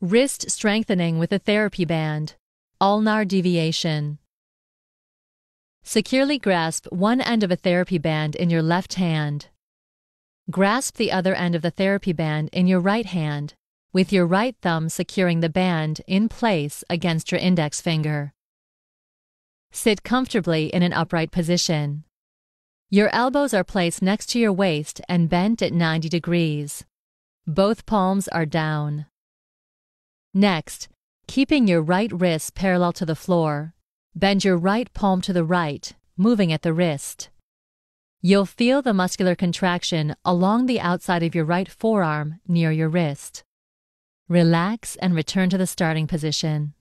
Wrist strengthening with a therapy band. Ulnar deviation. Securely grasp one end of a therapy band in your left hand. Grasp the other end of the therapy band in your right hand, with your right thumb securing the band in place against your index finger. Sit comfortably in an upright position. Your elbows are placed next to your waist and bent at 90 degrees. Both palms are down. Next, keeping your right wrist parallel to the floor, bend your right palm to the right, moving at the wrist. You'll feel the muscular contraction along the outside of your right forearm near your wrist. Relax and return to the starting position.